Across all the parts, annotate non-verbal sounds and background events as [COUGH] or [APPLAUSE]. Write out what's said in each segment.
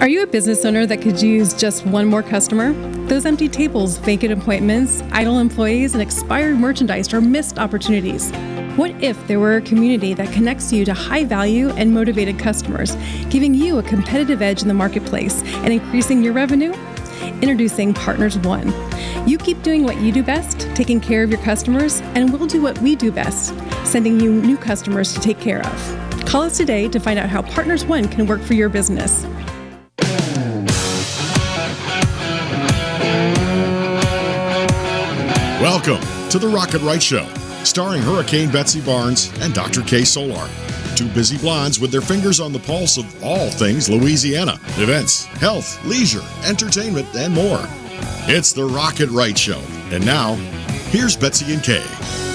Are you a business owner that could use just one more customer? Those empty tables, vacant appointments, idle employees, and expired merchandise are missed opportunities. What if there were a community that connects you to high value and motivated customers, giving you a competitive edge in the marketplace and increasing your revenue? Introducing Partners One. You keep doing what you do best, taking care of your customers, and we'll do what we do best, sending you new customers to take care of. Call us today to find out how Partners One can work for your business. Welcome to the Rock It Right Show, starring Hurricane Betsy Barnes and Dr. K. Solar. Two busy blondes with their fingers on the pulse of all things Louisiana events, health, leisure, entertainment, and more. It's the Rock It Right Show. And now, here's Betsy and Kay.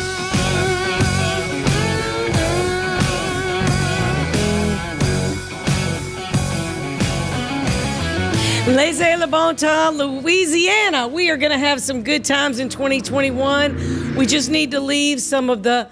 Laissez le bon temps, Louisiana. We are going to have some good times in 2021. We just need to leave some of the,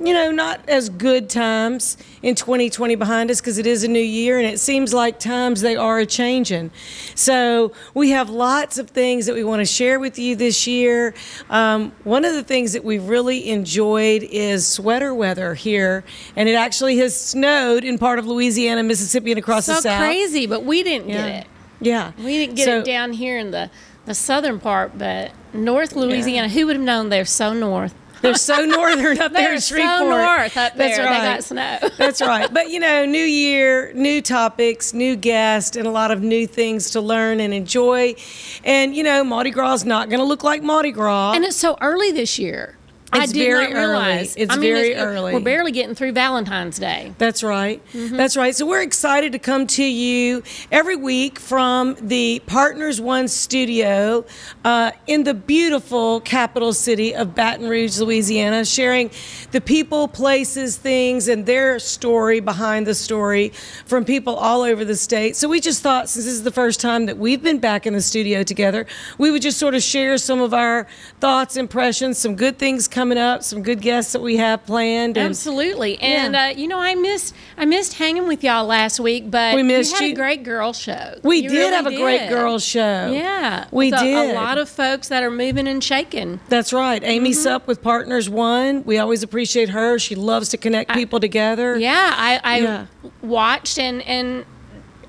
you know, not as good times in 2020 behind us because it is a new year and it seems like times they are a changing. So we have lots of things that we want to share with you this year. Um, one of the things that we've really enjoyed is sweater weather here, and it actually has snowed in part of Louisiana, Mississippi, and across so the south. So crazy, but we didn't Yeah. get it. Yeah, We didn't get So- it down here in the, the southern part, but North Louisiana, who would have known they're so north? [LAUGHS] They're so northern up [LAUGHS] there They're so north up there. That's They right. got snow. [LAUGHS] That's right. But you know, new year, new topics, new guests, and a lot of new things to learn and enjoy. And you know, Mardi Gras is not going to look like Mardi Gras. And it's so early this year. I It's did very not realize. early. It's I mean, very it's- early. We're barely getting through Valentine's Day. That's right. Mm-hmm. That's right. So we're excited to come to you every week from the Partners One studio uh, in the beautiful capital city of Baton Rouge, Louisiana, sharing the people, places, things, and their story behind the story from people all over the state. So we just thought, since this is the first time that we've been back in the studio together, we would just sort of share some of our thoughts, impressions, some good things coming up, some good guests that we have planned. And Absolutely, and Yeah. uh, you know, I missed I missed hanging with y'all last week, but We missed you had you. a great girl show. We You did really have a great girl show. Yeah, we did. A lot of folks that are moving and shaking. That's right. Amy Mm-hmm. Sup with Partners One. We always appreciate her. She loves to connect people together. Yeah, I, I Yeah. watched and and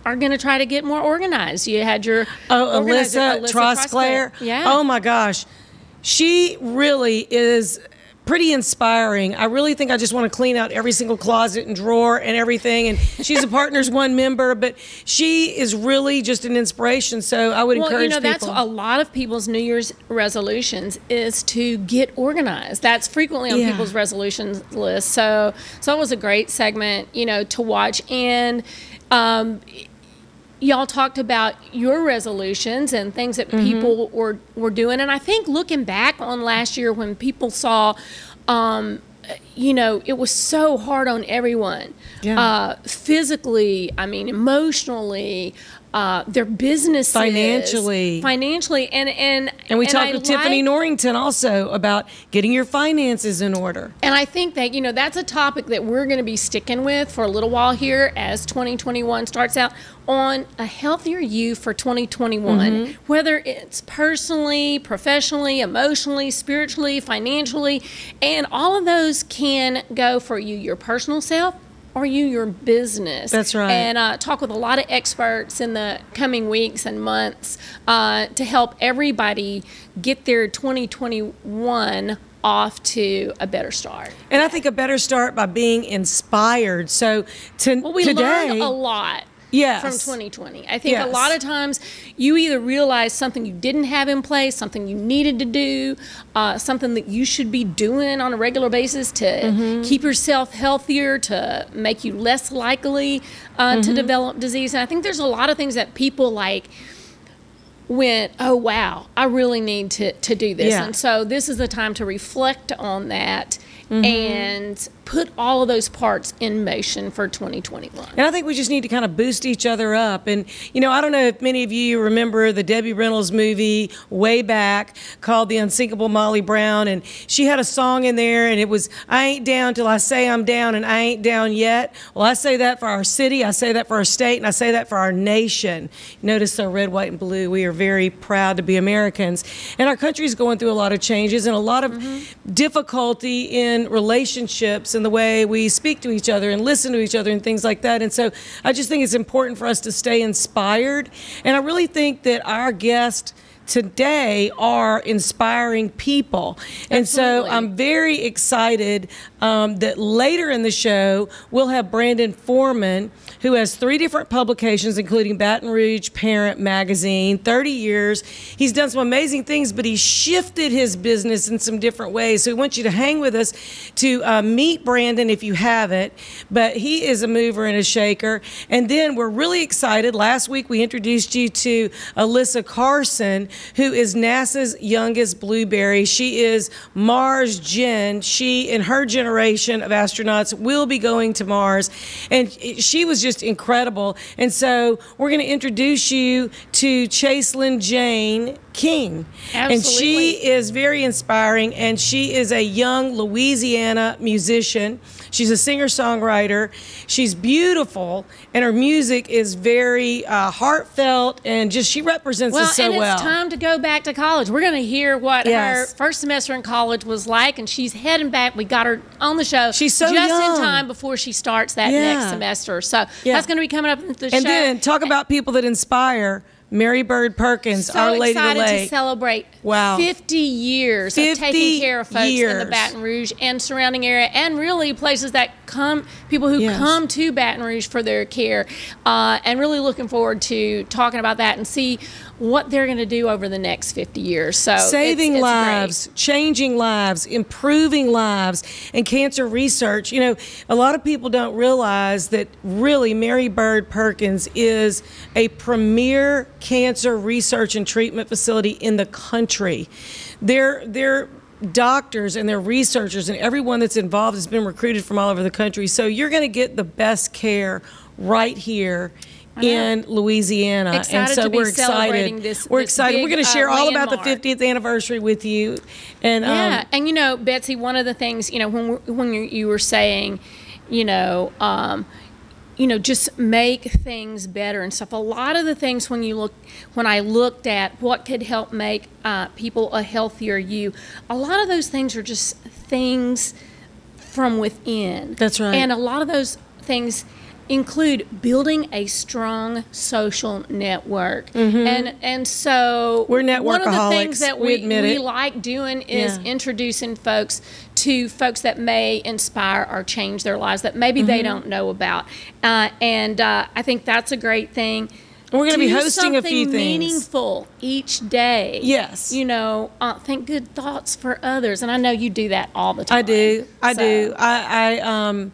are going to try to get more organized. You had your Oh, organizer, Alyssa, Trosclair. Yeah. Oh my gosh, she really is pretty inspiring. I really think I just want to clean out every single closet and drawer and everything. And [LAUGHS] she's a Partners One member, but she is really just an inspiration. So I would well, encourage you know, that's a lot of people's New Year's resolutions is to get organized. That's frequently on Yeah. people's resolutions list. So, so it was a great segment, you know, to watch. And um, y'all talked about your resolutions and things that Mm-hmm. people were were doing. And I think looking back on last year when people saw. Um, you know, it was so hard on everyone. Yeah. Uh, physically, I mean, emotionally, uh, their businesses, Financially. financially, and and and we talked I with Tiffany Norrington also about getting your finances in order. And I think that, you know, that's a topic that we're going to be sticking with for a little while here as 2021 starts out on a healthier you for 2021. Mm-hmm. Whether it's personally, professionally, emotionally, spiritually, financially, and all of those can go for you, your personal self. Or you, your business. That's right. And uh, talk with a lot of experts in the coming weeks and months uh, to help everybody get their 2021 off to a better start. And I think a better start by being inspired. So to, Well, we today, learned a lot Yes. from 2020. I think Yes. a lot of times you either realize something you didn't have in place, something you needed to do, uh, something that you should be doing on a regular basis to Mm-hmm. keep yourself healthier, to make you less likely uh, Mm-hmm. to develop disease. And I think there's a lot of things that people like went, oh wow, I really need to, to do this. Yeah. And so this is the time to reflect on that Mm-hmm. and put all of those parts in motion for 2021. And I think we just need to kind of boost each other up. And, you know, I don't know if many of you remember the Debbie Reynolds movie way back called The Unsinkable Molly Brown. And she had a song in there, and it was, I ain't down till I say I'm down, and I ain't down yet. Well, I say that for our city, I say that for our state, and I say that for our nation. Notice our red, white, and blue. We are very proud to be Americans. And our country is going through a lot of changes and a lot of mm-hmm. difficulty in relationships and the way we speak to each other and listen to each other and things like that. And so I just think it's important for us to stay inspired. And I really think that our guest today are inspiring people. And so I'm very excited um, that later in the show, we'll have Brandon Foreman, who has three different publications, including Baton Rouge Parent Magazine, 30 years. He's done some amazing things, but he shifted his business in some different ways. So we want you to hang with us to uh, meet Brandon if you haven't. But he is a mover and a shaker. And then we're really excited. Last week, we introduced you to Alyssa Carson, who is NASA's youngest blueberry. She is Mars Jen. She, in her generation of astronauts, will be going to Mars. And she was just incredible. And so we're going to introduce you to Chaislyn Jane King. And she is very inspiring, and she is a young Louisiana musician. She's a singer songwriter. She's beautiful, and her music is very uh, heartfelt, and just she represents Well, us so and well. Time to go back to college. We're going to hear what Yes. her first semester in college was like, and she's heading back. We got her on the show She's so just young. in time before she starts that Yeah. next semester. So Yeah. that's going to be coming up in the and show. And then talk about people that inspire. Mary Bird Perkins, so Our Lady of excited to celebrate Wow. 50 years 50 of taking care of folks in the Baton Rouge and surrounding area, and really places that come, people who Yes. come to Baton Rouge for their care, uh, and really looking forward to talking about that and see what they're going to do over the next 50 years. So it's- saving it's lives, great. changing lives, improving lives, and cancer research. You know, a lot of people don't realize that really Mary Bird Perkins is a premier cancer research and treatment facility in the country. They're they're doctors and their researchers and everyone that's involved has been recruited from all over the country. So you're going to get the best care right here in Louisiana. and Excited so to be we're celebrating excited. this- we're this excited. we're going to uh, share all about the 50th anniversary with you. And Yeah, um, and you know, Betsy, one of the things you know when when you, you were saying, you know, um, you know, just make things better and stuff. A lot of the things when you look, when I looked at what could help make uh, people a healthier you, a lot of those things are just things from within. That's right. And a lot of those things include building a strong social network. And and so Mm-hmm. We're networkaholics. one of the things that We we, we like doing is Yeah. introducing folks to folks that may inspire or change their lives that maybe Mm-hmm. they don't know about. Uh, and uh, I think that's a great thing. We're gonna be Do hosting a few something things. meaningful each day. Yes. You know, uh, think good thoughts for others. And I know you do that all the time. I do. I So- do. I, I um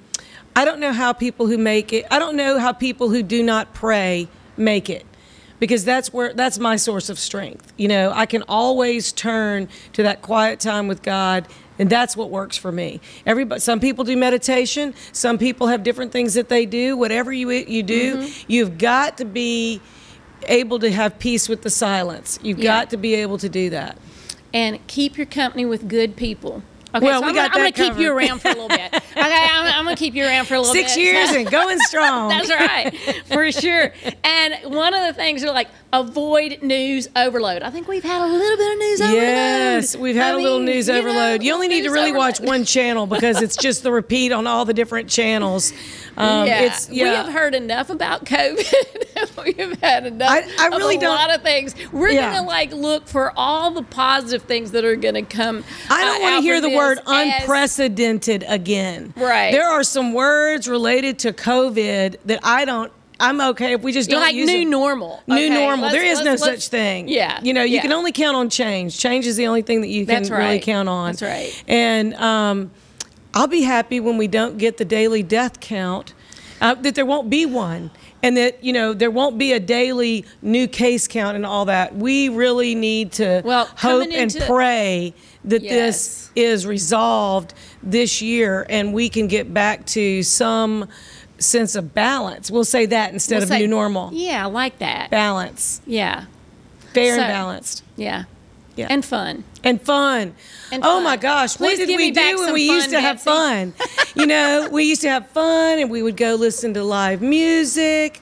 I don't know how people who make it. I don't know how people who do not pray make it. Because that's where that's my source of strength. You know, I can always turn to that quiet time with God and that's what works for me. Everybody some people do meditation, some people have different things that they do. Whatever you you do, Mm-hmm. you've got to be able to have peace with the silence. You've Yeah. got to be able to do that. and keep your company with good people. Okay, Well, so we I'm, got gonna, I'm gonna keep you around for a little bit. [LAUGHS] Okay, I'm, I'm gonna keep you around for a little Six bit. years and going [LAUGHS] strong. That's right, for sure. And one of the things are like avoid news overload. I think we've had a little bit of news overload. Yes, we've had I a little mean, news you know, overload. You only need to really watch one channel because it's just the repeat on all the different channels. [LAUGHS] Um, yeah. it's we have heard enough about COVID. we have had enough. I- I really of a don't- lot of things. We're Yeah. gonna like look for all the positive things that are gonna come. I don't uh, want to hear the word as- unprecedented again. Right. There are some words related to COVID that I don't. I'm okay if we just You're don't like use new them. normal. New Okay, normal. There is no such thing. Yeah. You know, you yeah. can only count on change. Change is the only thing that you can That's really count on. That's right. And um, I'll be happy when we don't get the daily death count, uh, that there won't be one. and that you know there won't be a daily new case count and all that. We really need to Well, hope coming and pray that Yes. this is resolved this year and we can get back to some sense of balance. We'll say that instead We'll of say- new normal. Yeah, I like that. Balance, Yeah, fair So- and balanced. yeah, Yeah. and fun. and fun. And oh fun. my gosh, Please what did we do when we used to have fun? you know, we used to have fun and we would go listen to live music.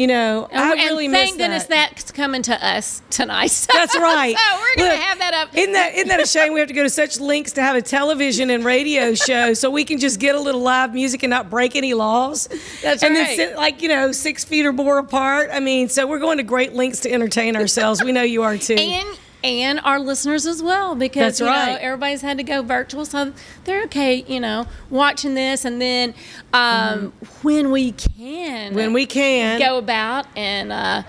You know, And, I and really thank miss goodness that. that's coming to us tonight. [LAUGHS] That's right. so we're gonna Look, have that up. Isn't that isn't that a shame? We have to go to such lengths to have a television and radio show so we can just get a little live music and not break any laws. That's and right. then sit like you know six feet or more apart. I mean, so we're going to great lengths to entertain ourselves. We know you are too. and and our listeners as well because That's you know everybody's had to go virtual so they're okay you know watching this and then um, when we can Mm-hmm. when we can, go about and uh,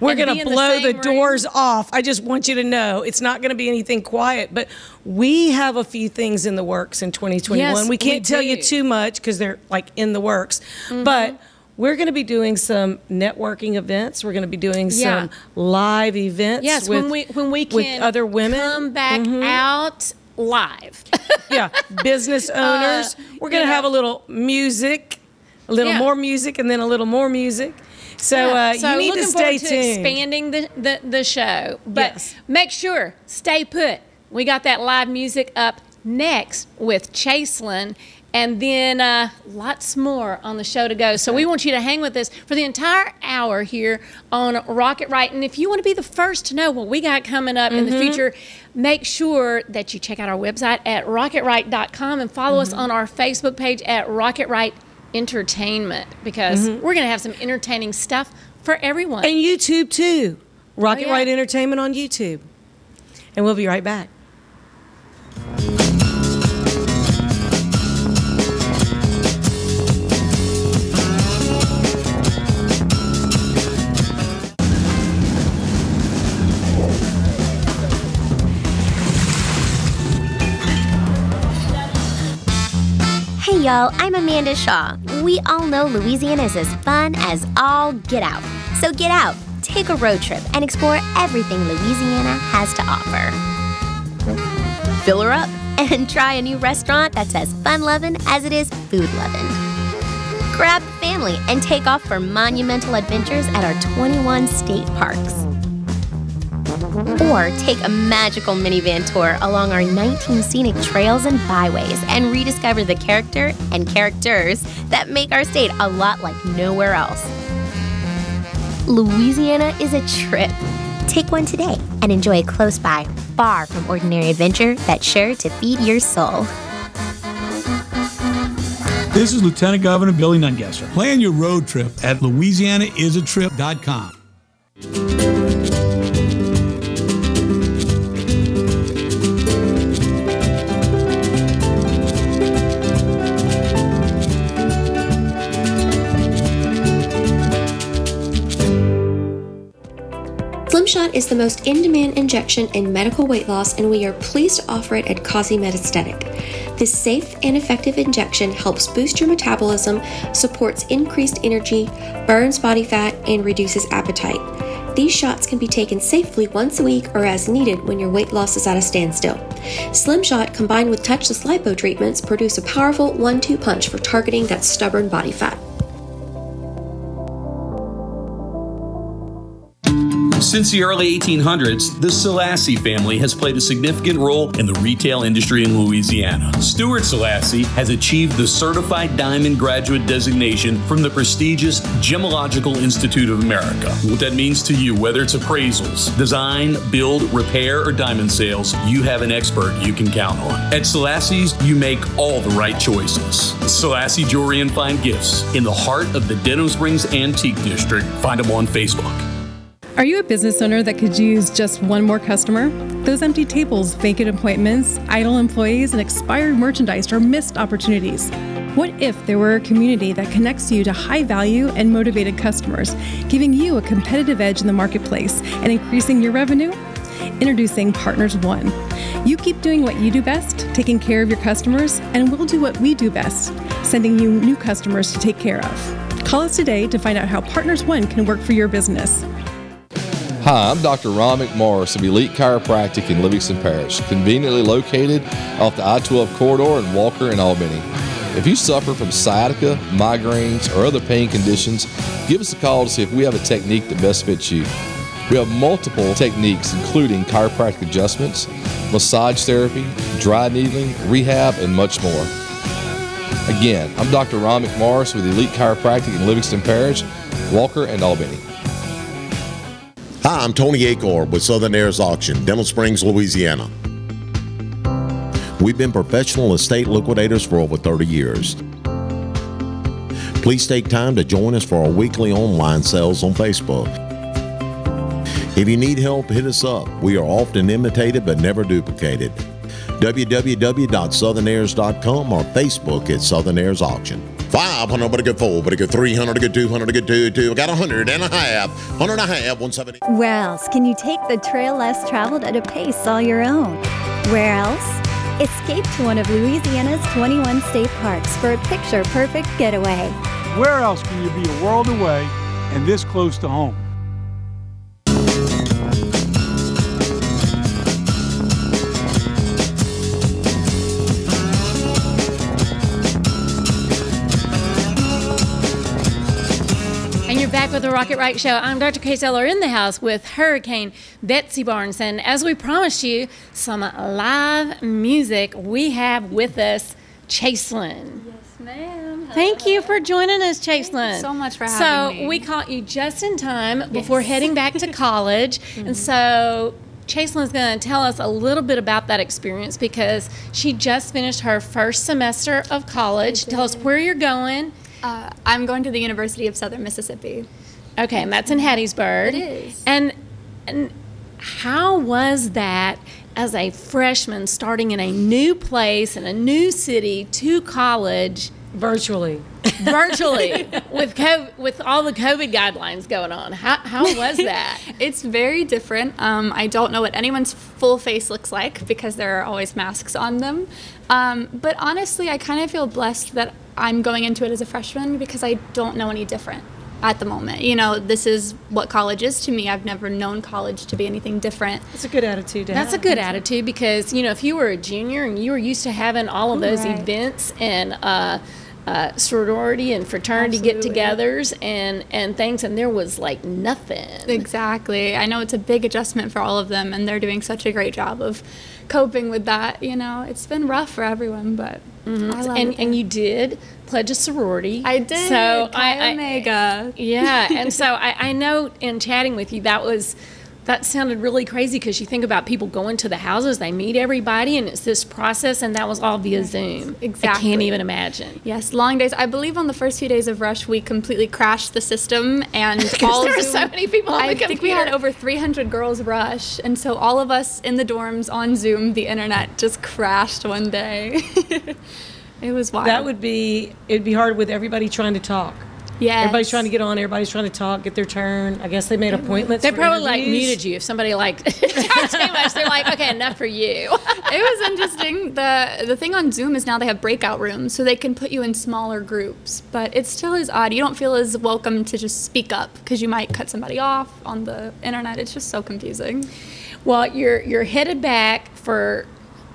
We're going to the blow the, room. doors off. I just want you to know it's not going to be anything quiet, but we have a few things in the works in 2021. Yes, we can't we tell you too much because they're like in the works, Mm-hmm. but we're going to be doing some networking events. We're going to be doing Yeah. some live events. yes with, when we when we with can other women. come back Mhm. out live [LAUGHS] yeah, business [LAUGHS] owners. We're going to Uh, have a little music, a little Yeah. more music, and then a little more music. So, Yeah. uh, so you need to stay forward to tuned. expanding the, the, the show. But Yes. make sure, stay put. We got that live music up next with Chaislyn. And then uh, lots more on the show to go. So we want you to hang with us for the entire hour here on Rock It Right. And if you want to be the first to know what we got coming up in Mm-hmm. the future, make sure that you check out our website at rockitright.com and follow Mm-hmm. us on our Facebook page at Rock It Right Entertainment because we're going to have some entertaining stuff for everyone. And YouTube too. Rocket Oh, yeah. Right Entertainment on YouTube. And we'll be right back. Y'all, I'm Amanda Shaw. We all know Louisiana is as fun as all get out. So get out, take a road trip, and explore everything Louisiana has to offer. Fill her up and [LAUGHS] try a new restaurant that's as fun loving as it is food loving. Grab family and take off for monumental adventures at our 21 state parks. Or take a magical minivan tour along our 19 scenic trails and byways and rediscover the character and characters that make our state a lot like nowhere else. Louisiana is a trip. Take one today and enjoy a close by, far from ordinary adventure that's sure to feed your soul. This is Lieutenant Governor Billy Nungesser. Plan your road trip at LouisianaIsATrip.com. is the most in demand injection in medical weight loss, and we are pleased to offer it at Med Aesthetic. This safe and effective injection helps boost your metabolism, supports increased energy, burns body fat, and reduces appetite. These shots can be taken safely once a week or as needed when your weight loss is at a standstill. Slimshot combined with touchless lipo treatments produce a powerful one two punch for targeting that stubborn body fat. Since the early 1800s, the Selassie family has played a significant role in the retail industry in Louisiana. Stuart Selassie has achieved the Certified Diamond Graduate designation from the prestigious Gemological Institute of America. What that means to you, whether it's appraisals, design, build, repair, or diamond sales, you have an expert you can count on. At Selassie's, you make all the right choices. Selassie Jewelry and Fine Gifts in the heart of the Denham Springs Antique District. Find them on Facebook. Are you a business owner that could use just one more customer? Those empty tables, vacant appointments, idle employees, and expired merchandise are missed opportunities. What if there were a community that connects you to high value and motivated customers, giving you a competitive edge in the marketplace and increasing your revenue? Introducing Partners One. You keep doing what you do best, taking care of your customers, and we'll do what we do best, sending you new customers to take care of. Call us today to find out how Partners One can work for your business. Hi, I'm Dr. Ron McMorris of Elite Chiropractic in Livingston Parish, conveniently located off the I 12 corridor in Walker and Albany. If you suffer from sciatica, migraines, or other pain conditions, give us a call to see if we have a technique that best fits you. We have multiple techniques, including chiropractic adjustments, massage therapy, dry needling, rehab, and much more. Again, I'm Dr. Ron McMorris with Elite Chiropractic in Livingston Parish, Walker, and Albany. Hi, I'm Tony Acor with Southern Heirs Auction, Denham Springs, Louisiana. We've been professional estate liquidators for over 30 years. Please take time to join us for our weekly online sales on Facebook. If you need help, hit us up. We are often imitated but never duplicated. www.southernheirs.com or Facebook at Southern Heirs Auction. 500, but a good four, but a good 300, a good 200, a good two, two. I got a hundred and a half, hundred and a half, 170. Where else can you take the trail less traveled at a pace all your own? Where else? Escape to one of Louisiana's 21 state parks for a picture perfect getaway. Where else can you be a world away and this close to home? Back with the Rock It Right Show. I'm Dr. Kay Seller in the house with Hurricane Betsy Barnes. And as we promised you, some live music, we have with us Chaislyn. Yes, ma'am. Thank you for joining us, Chaislyn. so much for so having me. So, we caught you just in time before Yes. heading back to [LAUGHS] college. And mm-hmm. so Chaislyn's going to tell us a little bit about that experience because she just finished her first semester of college. Tell us where you're going. Uh, I'm going to the University of Southern Mississippi. Okay, and that's in Hattiesburg. It is. And and how was that as a freshman starting in a new place in a new city to college Virtually. Virtually [LAUGHS] with COVID, with all the COVID guidelines going on? How how was [LAUGHS] that? It's very different. Um, I don't know what anyone's full face looks like because there are always masks on them. Um, but honestly, I kind of feel blessed that I'm going into it as a freshman because I don't know any different at the moment. You know, this is what college is to me. I've never known college to be anything different. That's a good attitude to That's a good attitude because you know if you were a junior and you were used to having all of those Right. events and uh, uh, sorority and fraternity Absolutely. get-togethers and and things, and there was like nothing. Exactly. I know it's a big adjustment for all of them, and they're doing such a great job of coping with that. You know, it's been rough for everyone, but I love Mm-hmm. and it. and you did pledge a sorority. I did. So Chi I, I Omega. yeah, and [LAUGHS] so I, I know in chatting with you that was that sounded really crazy because you think about people going to the houses, they meet everybody, and it's this process, and that was all via Zoom. Exactly. I can't even imagine. Yes, long days. I believe on the first few days of Rush, we completely crashed the system, and [LAUGHS] all there were so many people on I the think we had over 300 girls Rush, and so all of us in the dorms on Zoom, the internet just crashed one day. [LAUGHS] it was wild. That would be, it'd be hard with everybody trying to talk. Yes. Everybody's trying to get on, everybody's trying to talk, get their turn. I guess they made appointments. They probably like muted you if somebody like [LAUGHS] talked too much. They're like, okay, enough for you. [LAUGHS] it was interesting. The the thing on Zoom is now they have breakout rooms, so they can put you in smaller groups. But it still is odd. You don't feel as welcome to just speak up because you might cut somebody off on the internet. It's just so confusing. Well, you're you're headed back for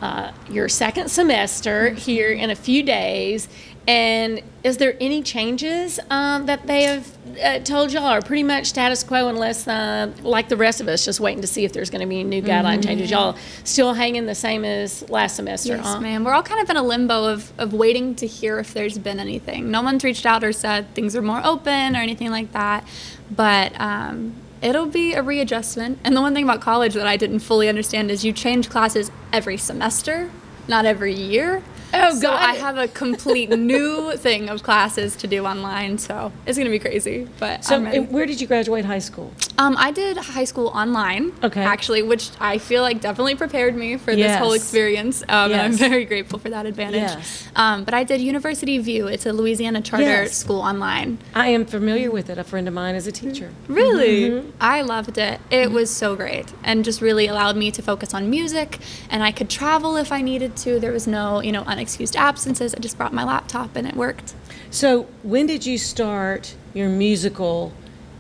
uh, your second semester here in a few days. And is there any changes um, that they have uh, told y'all, or pretty much status quo, unless, uh, like the rest of us, just waiting to see if there's going to be new guideline changes? Y'all still hanging the same as last semester? Yes, huh? ma'am. We're all kind of in a limbo of, of waiting to hear if there's been anything. No one's reached out or said things are more open or anything like that. But um, it'll be a readjustment. And the one thing about college that I didn't fully understand is you change classes every semester, not every year. Oh, so God. I have a complete [LAUGHS] new thing of classes to do online, so it's gonna be crazy. But So, I'm ready. and where did you graduate high school? Um, I did high school online. Okay. Actually, which I feel like definitely prepared me for this whole experience. Um, And I'm very grateful for that advantage. Yes. Um, but I did University View. It's a Louisiana charter Yes. school online. I am familiar with it. A friend of mine is a teacher. Really? Mm-hmm. I loved it. It was so great and just really allowed me to focus on music and I could travel if I needed to. There was no, you know, unexcused absences. I just brought my laptop and it worked. So, when did you start your musical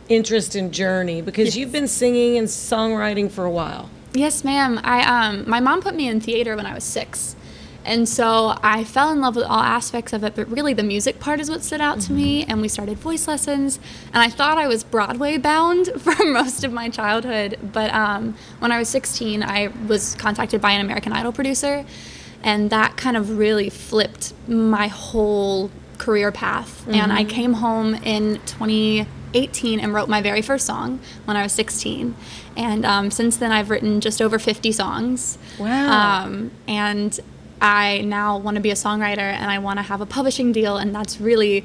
interest and journey? Because you've been singing and songwriting for a while. Yes, ma'am. I um, my mom put me in theater when I was six, and so I fell in love with all aspects of it. But really, the music part is what stood out to me. And we started voice lessons, and I thought I was Broadway bound [LAUGHS] for most of my childhood. But um, when I was 16, I was contacted by an American Idol producer, and that kind of really flipped my whole career path. And I Mhm. came home in 2018 and wrote my very first song when I was 16. And um, since then, I've written just over 50 songs. Wow. Um, and I now want to be a songwriter and I want to have a publishing deal. And that's really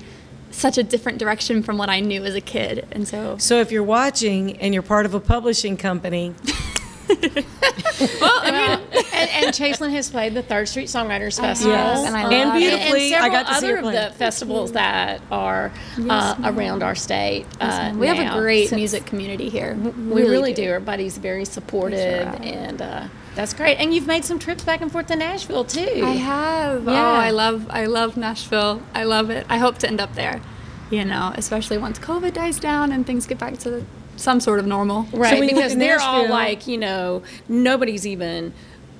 such a different direction from what I knew as a kid. And so, So if you're watching and you're part of a publishing company, [LAUGHS] [LAUGHS] well, I mean, and, and Chaislyn has played the Third Street Songwriters Festival, have, and I love And it. beautifully, I got to see other her of play. the festivals that are Yes, uh, ma'am. around our state. Yes, uh, ma'am. we have a great Since- music community here. We really, do. Everybody's very supportive, are. and uh, that's great. And you've made some trips back and forth to Nashville too. I have. Yeah. Oh, I love I love Nashville. I love it. I hope to end up there. You know, especially once COVID dies down and things get back to some sort of normal. Right, when you because they're all Nashville- like, you know, nobody's even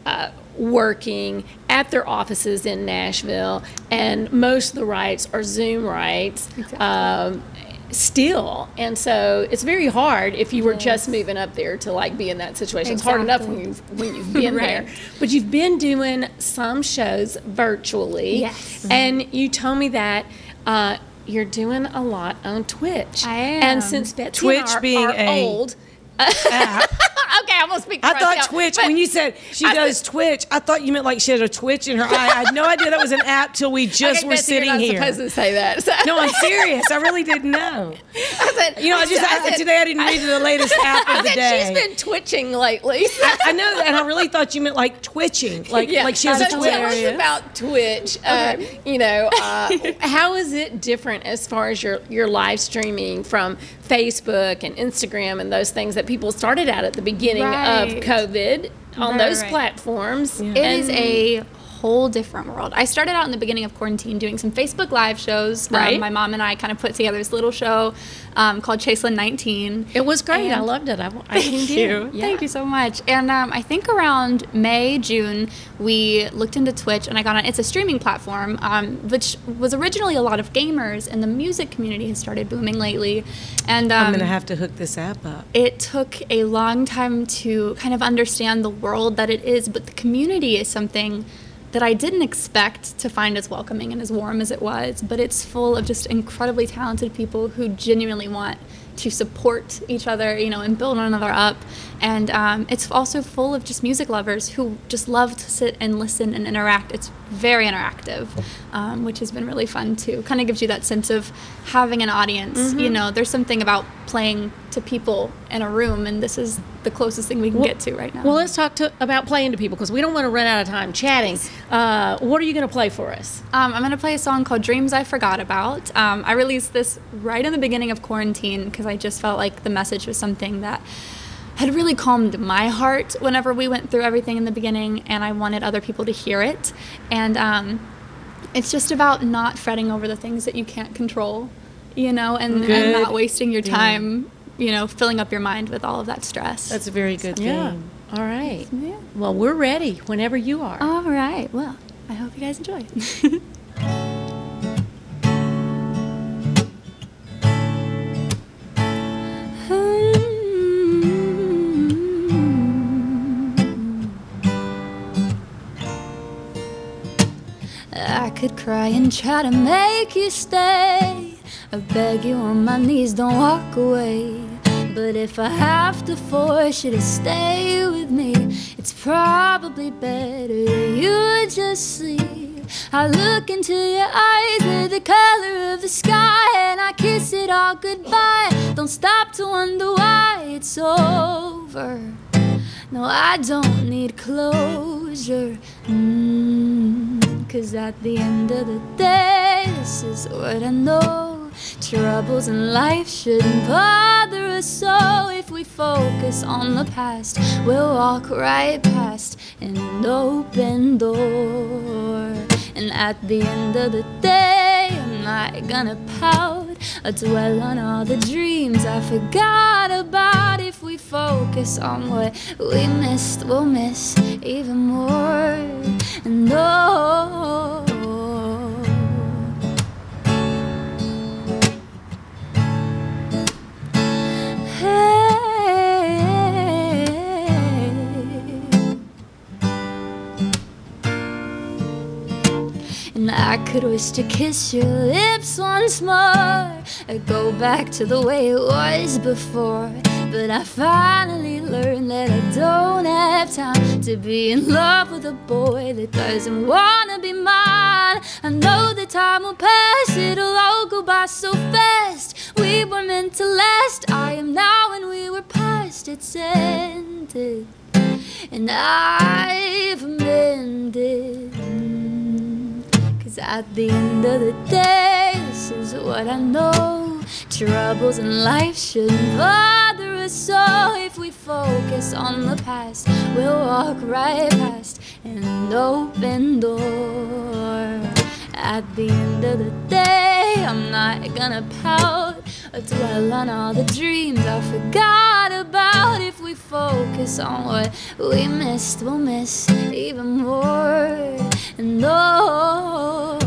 uh, working at their offices in Nashville, and most of the rights are Zoom rights. Um, still and so it's very hard if you were just moving up there to like be in that situation it's hard enough when you've when you've been [LAUGHS] Right. there but you've been doing some shows virtually Yes. and you told me that uh, you're doing a lot on twitch I am. and since Betsy Twitch and I are, being are a old app. [LAUGHS] okay, I'm gonna speak. I thought myself, Twitch, when you said she I does Twitch, I thought you meant like she had a twitch in her eye. I had no idea that was an app till we [LAUGHS] just okay, were Betsy, you're sitting not here. Supposed to say that. So- No, I'm serious. I really didn't know. [LAUGHS] I said, You know, I just I, said- today I didn't read the latest app I of the said day. she's been twitching lately. I, I know that, and I really thought you meant like twitching, like Yeah. like she has so a tell us about Twitch. Uh, you know, uh, how is it different as far as your your live streaming from Facebook and Instagram and those things that people started out at the beginning Right. of COVID on Right, those right. platforms? It is a whole different world. I started out in the beginning of quarantine doing some Facebook Live shows. Um, Right. my mom and I kind of put together this little show um, called Chaislyn 19. It was great. I loved it. I, I Thank you. Yeah. Thank you so much. And um, I think around May, June, we looked into Twitch and I got on. It's a streaming platform, um, which was originally a lot of gamers, and the music community has started booming lately. And um, I'm gonna have to hook this app up. it took a long time to kind of understand the world that it is, but the community is something that I didn't expect to find as welcoming and as warm as it was. But it's full of just incredibly talented people who genuinely want to support each other, you know, and build one another up. And um, it's also full of just music lovers who just love to sit and listen and interact. It's very interactive, um, which has been really fun too. Kind of gives you that sense of having an audience. You know, there's something about playing to people in a room, and this is the closest thing we can get to right now. Well, let's talk to, about playing to people because we don't want to run out of time chatting. Uh, what are you going to play for us? Um, I'm going to play a song called Dreams I Forgot About. Um, I released this right in the beginning of quarantine because I just felt like the message was something that had really calmed my heart whenever we went through everything in the beginning, and I wanted other people to hear it. And um, it's just about not fretting over the things that you can't control, you know, and, and not wasting your time, you know, filling up your mind with all of that stress. That's a very good Yeah. thing. All right. Yeah. Well, we're ready whenever you are. All right. Well, I hope you guys enjoy. [LAUGHS] I could cry and try to make you stay. I beg you on my knees, don't walk away. But if I have to force you to stay with me, it's probably better you just sleep. I look into your eyes, they're the color of the sky, and I kiss it all goodbye. Don't stop to wonder why it's over. No, I don't need closure. Mm, Cause at the end of the day, this is what I know. Troubles in life shouldn't bother us so. If we focus on the past, we'll walk right past an open door. And at the end of the day, I'm not gonna pout. Or dwell on all the dreams I forgot about. If we focus on what we missed, we'll miss even more. And oh. I could wish to kiss your lips once more. Or go back to the way it was before. But I finally learned that I don't have time To be in love with a boy that doesn't wanna be mine. I know the time will pass, it'll all go by so fast. We were meant to last, I am now and we were past It's ended and I've mended At the end of the day, this is what I know. Troubles in life shouldn't bother us so. If we focus on the past, we'll walk right past an open door. At the end of the day, I'm not gonna pout or dwell on all the dreams I forgot about. If we focus on what we missed, we'll miss even more. And oh,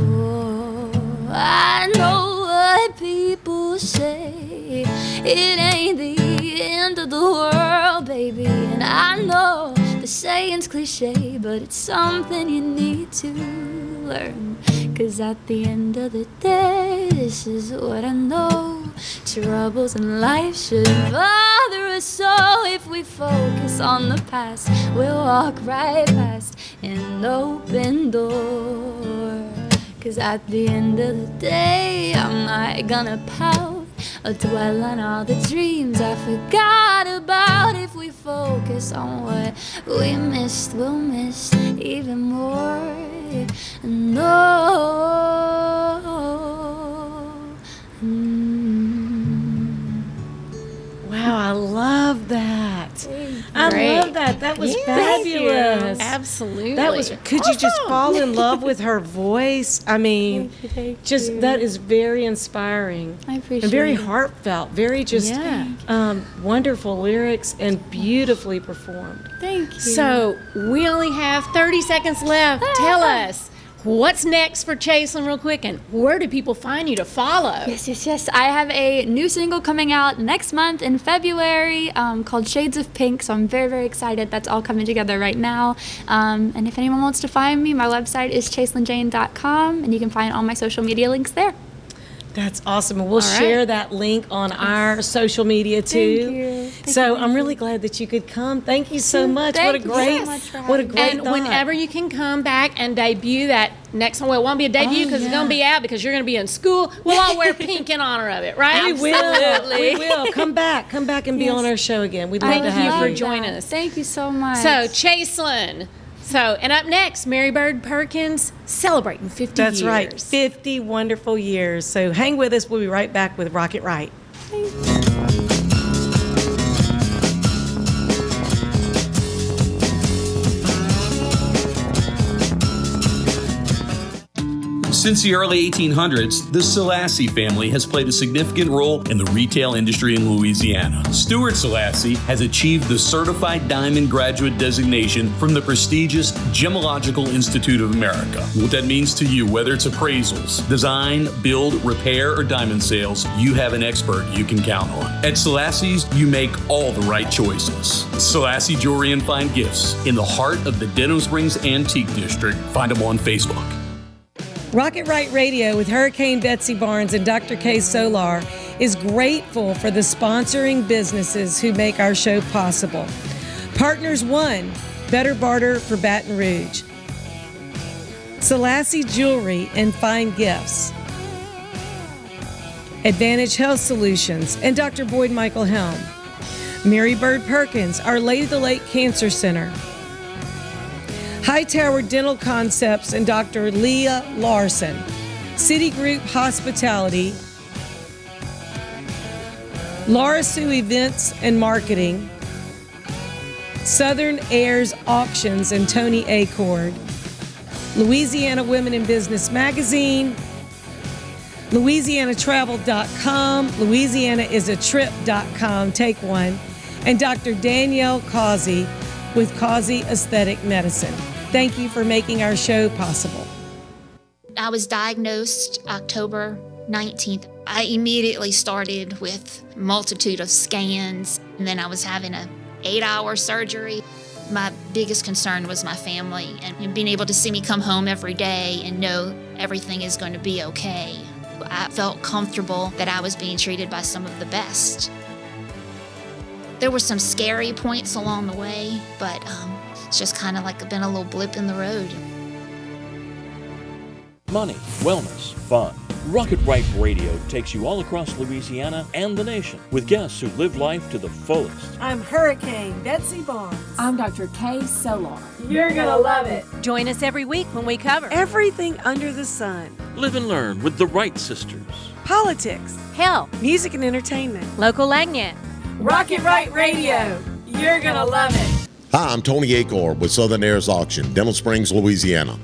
I know what people say. It ain't the end of the world, baby. And I know the saying's cliche, but it's something you need to learn. Cause at the end of the day, this is what I know. Troubles in life shouldn't bother us so. If we focus on the past, we'll walk right past an open door. Cause at the end of the day, I'm not gonna pout or dwell on all the dreams I forgot about. If we focus on what we missed, we'll miss even more. No. Wow, I love that. I love that. That was Yeah. Thank you. fabulous. Absolutely. That was. Could you just fall in love [LAUGHS] with her voice? I mean, just that is very inspiring. I appreciate and very it. heartfelt. Very just Yeah. um, wonderful lyrics and beautifully performed. Thank you. So we only have 30 seconds left. Tell [LAUGHS] us what's next for Chaislyn, real quick, and where do people find you to follow? Yes, yes, yes. I have a new single coming out next month in February um, called Shades of Pink. So I'm very, very excited. That's all coming together right now. Um, and if anyone wants to find me, my website is chaislynjane.com, and you can find all my social media links there. That's awesome. And we'll All right. share that link on our social media too. Thank so you, I'm thank really glad that you could come. Thank you so much. what a Thank you so great, much for what a great and thought. whenever you can come back and debut that next one, well, it won't be a debut Oh, because it's yeah. going to be out because you're going to be in school. We'll all wear pink in honor of it, right? We will. We will. Come back. Come back and be Yes. on our show again. We'd love Thank to you have for joining us. Thank you so much. So, Chaislyn. So, and up next, Mary Bird Perkins celebrating 50 That's years. right. 50 wonderful years. So hang with us. We'll be right back with Rock It Right. Since the early 1800s, the Selassie family has played a significant role in the retail industry in Louisiana. Stuart Selassie has achieved the Certified Diamond Graduate designation from the prestigious Gemological Institute of America. What that means to you, whether it's appraisals, design, build, repair, or diamond sales, you have an expert you can count on. At Selassie's, you make all the right choices. Selassie Jewelry and Fine Gifts in the heart of the Denham Springs Antique District. Find them on Facebook. Rock It Right Radio with Hurricane Betsy Barnes and Dr. K Solar is grateful for the sponsoring businesses who make our show possible. Partners One, Better Barter for Baton Rouge. Selassie Jewelry and Fine Gifts. Advantage Health Solutions and Dr. Boyd Michael Helm. Mary Bird Perkins, Our Lady of the Lake Cancer Center. Hightower Dental Concepts and Dr. Leah Larson. Citigroup Hospitality. Laura Sue Events and Marketing. Southern Heirs Auctions and Tony Acord. Louisiana Women in Business Magazine. LouisianaTravel.com, LouisianaIsATrip.com. Take one. And Dr. Danielle Causey with Causey Aesthetic Medicine. Thank you for making our show possible. I was diagnosed October 19th. I immediately started with multitude of scans, and then I was having a 8-hour surgery. My biggest concern was my family and being able to see me come home every day and know everything is going to be okay. I felt comfortable that I was being treated by some of the best. There were some scary points along the way, but um, it's just kind of like been a little blip in the road. Money, wellness, fun. Rock It Right Radio takes you all across Louisiana and the nation with guests who live life to the fullest. I'm Hurricane Betsy Barnes. I'm Dr. Kay Solar. You're gonna love it. Join us every week when we cover Everything under the sun. Live and learn with the Wright sisters. Politics, health, music and entertainment. local Lagnet. Rock It Right Radio. You're gonna love it. Hi, I'm Tony Acor with Southern Heirs Auction, Denham Springs, Louisiana.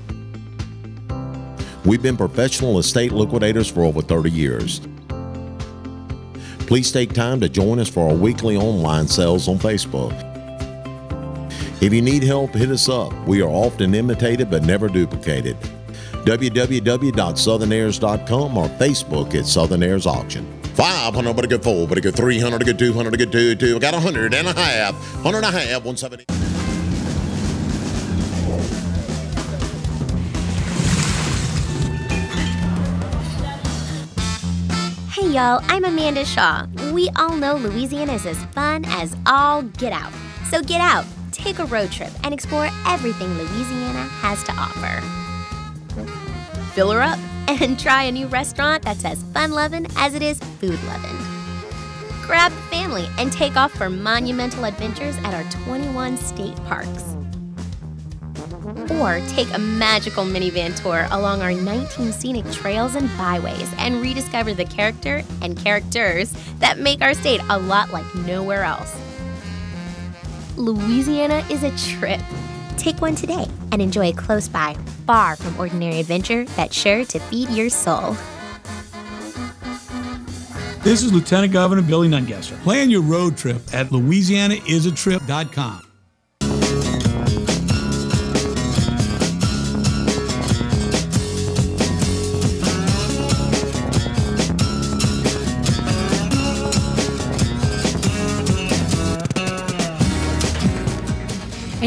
We've been professional estate liquidators for over 30 years. Please take time to join us for our weekly online sales on Facebook. If you need help, hit us up. We are often imitated but never duplicated. www.southernheirs.com or Facebook at Southern Heirs Auction. 500, but a good four, but a good 300, a good 200, a good two, two. I got a hundred and a half, hundred and a half, 170. Y'all, I'm Amanda Shaw. We all know Louisiana is as fun as all get out. So get out, take a road trip, and explore everything Louisiana has to offer. Fill her up and [LAUGHS] try a new restaurant that's as fun loving as it is food loving. Grab family and take off for monumental adventures at our 21 state parks. Or take a magical minivan tour along our 19 scenic trails and byways and rediscover the character and characters that make our state a lot like nowhere else. Louisiana is a trip. Take one today and enjoy a close by, far from ordinary adventure that's sure to feed your soul. This is Lieutenant Governor Billy Nungesser. Plan your road trip at LouisianaIsATrip.com.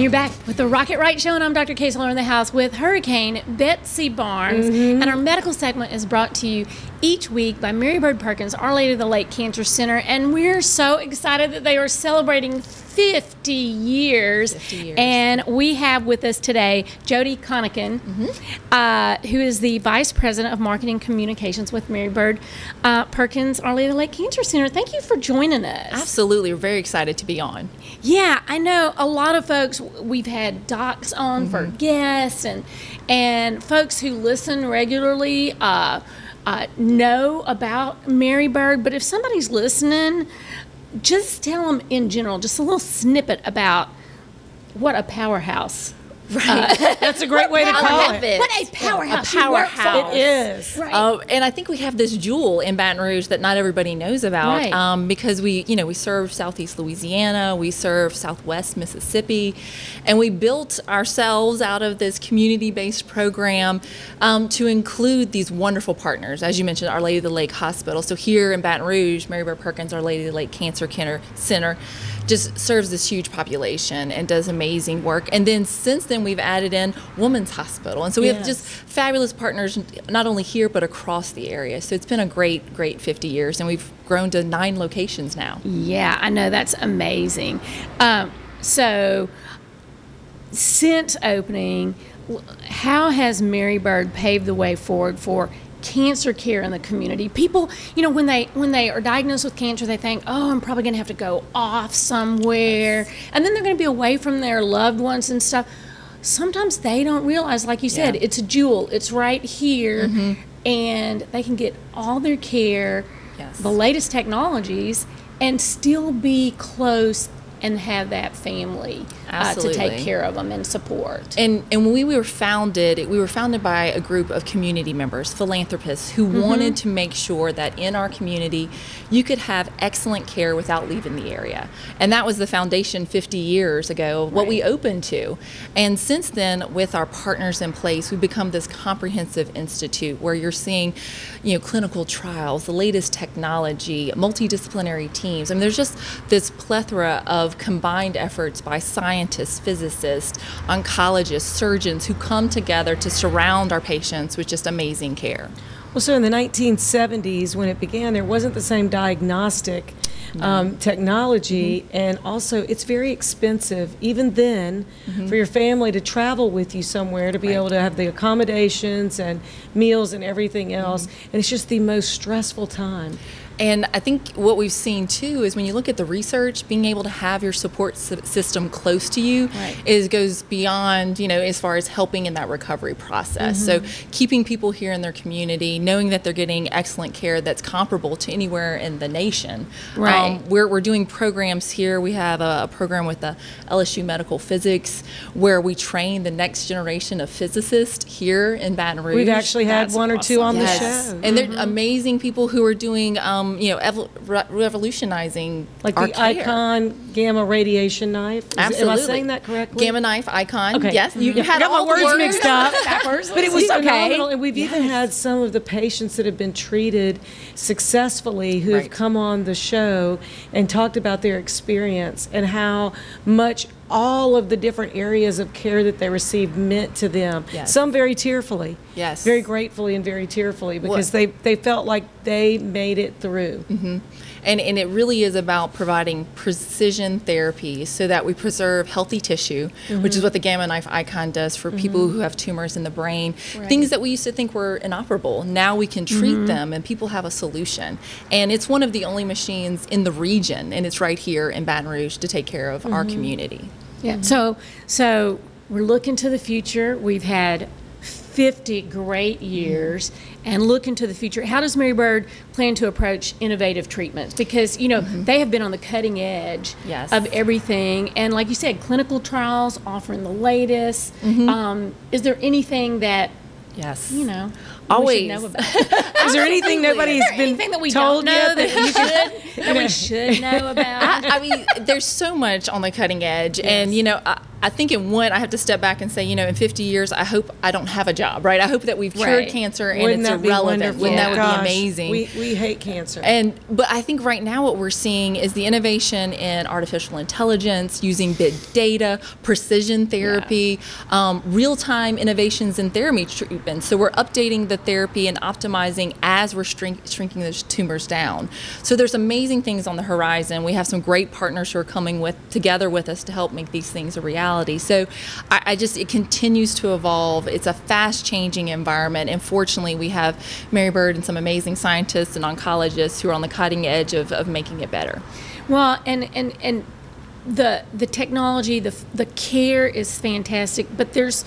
And you're back with the Rock It Right Show, and I'm Dr. Solar in the house with Hurricane Betsy Barnes. Mhm. And our medical segment is brought to you each week by Mary Bird Perkins, Our Lady of the Lake Cancer Center. And we're so excited that they are celebrating 50 years. 50 years. And we have with us today Jodi Conachen, uh, who is the Vice President of Marketing Communications with Mary Bird uh, Perkins, Our Lady of the Lake Cancer Center. Thank you for joining us. Absolutely. We're very excited to be on. Yeah, I know a lot of folks. We've had docs on for Mm-hmm. guests, and and folks who listen regularly uh, uh, know about Mary Bird. But if somebody's listening, just tell them in general, just a little snippet about what a powerhouse. Right. [LAUGHS] That's a great way to call it. What a powerhouse! A powerhouse. It is. Right. Uh, and I think we have this jewel in Baton Rouge that not everybody knows about Right. um, because we, you know, we serve Southeast Louisiana, we serve Southwest Mississippi, and we built ourselves out of this community-based program um, to include these wonderful partners. As you mentioned, Our Lady of the Lake Hospital. So here in Baton Rouge, Mary Bird Perkins, Our Lady of the Lake Cancer Center, Center just serves this huge population and does amazing work. And then since then, we've added in Women's Hospital. And so we have just fabulous partners, not only here, but across the area. So it's been a great, great 50 years. And we've grown to nine locations now. Yeah, I know that's amazing. Um, so, since opening, how has Mary Bird paved the way forward for cancer care in the community? People, you know, when they when they are diagnosed with cancer, they think, "Oh, I'm probably going to have to go off somewhere," and then they're going to be away from their loved ones and stuff. Sometimes they don't realize, like you said, Yeah. it's a jewel. It's right here, Mhm. and they can get all their care, Yes. the latest technologies, and still be close and have that family uh, to take care of them and support. And and when we were founded, we were founded by a group of community members, philanthropists, who Mhm. wanted to make sure that in our community you could have excellent care without leaving the area. And that was the foundation 50 years ago what we opened to. And since then, with our partners in place, we've become this comprehensive institute where you're seeing, you know, clinical trials, the latest technology, multidisciplinary teams. I mean, there's just this plethora of combined efforts by scientists, physicists, oncologists, surgeons who come together to surround our patients with just amazing care. Well, so in the 1970s, when it began, there wasn't the same diagnostic um, technology, and also it's very expensive, even then, Mhm. for your family to travel with you somewhere to be able to have the accommodations and meals and everything else. And it's just the most stressful time. And I think what we've seen too is when you look at the research, being able to have your support system close to you Right. is goes beyond, you know, as far as helping in that recovery process. So Mhm. keeping people here in their community, knowing that they're getting excellent care that's comparable to anywhere in the nation. Um, Right. we're, we're doing programs here. We have a, a program with the LSU Medical Physics where we train the next generation of physicists here in Baton Rouge. We've actually had That's one or two on the show. And they're Mhm. amazing people who are doing, um, you know, evol- re- revolutionizing Like our the care. Icon gamma radiation knife. Is- Absolutely. Am I saying that correctly? Gamma knife icon. Okay. Yes, you Mhm. had got all my the words mixed up. [LAUGHS] Backwards. but it was Okay. phenomenal. And we've even had some of the patients that have been treated successfully who have Right. come on the show and talked about their experience and how much all of the different areas of care that they received meant to them. Yes. Some very tearfully. Yes. Very gratefully and very tearfully because What- they, they felt like they made it through. hmm And, and it really is about providing precision therapy so that we preserve healthy tissue, which is Mhm. what the Gamma Knife Icon does for people Mhm. who have tumors in the brain. Right. Things that we used to think were inoperable. Now we can treat Mhm. them and people have a solution. And it's one of the only machines in the region, and it's right here in Baton Rouge to take care of our Mhm. community. Yeah. So so we're looking to the future. We've had 50 great mm-hmm. years and looking to the future. How does Mary Bird plan to approach innovative treatments? Because, you know, mm-hmm. they have been on the cutting edge Yes. of everything. And like you said, clinical trials offering the latest. Mm-hmm. Um, is there anything that, yes. you know, Always. know about? [LAUGHS] Is there anything nobody's there been anything that we told don't know yet that that we you should, [LAUGHS] that we should know [LAUGHS] about? I, I mean, there's so much on the cutting edge, and you know, I, I think in one, I have to step back and say, you know, in 50 years, I hope I don't have a job, right? I hope that we've cured Right. cancer and Wouldn't it's that be irrelevant. wonderful? Wouldn't that would Gosh, be amazing? We, we hate cancer. And but I think right now what we're seeing is the innovation in artificial intelligence, using big data, precision therapy, um, real-time innovations in therapy treatment. So we're updating the therapy and optimizing as we're shrink, shrinking those tumors down. So there's amazing things on the horizon. We have some great partners who are coming with together with us to help make these things a reality. So I, I just it continues to evolve. It's a fast-changing environment, and fortunately, we have Mary Bird and some amazing scientists and oncologists who are on the cutting edge of, of making it better. Well, and and and the the technology, the the care is fantastic, but there's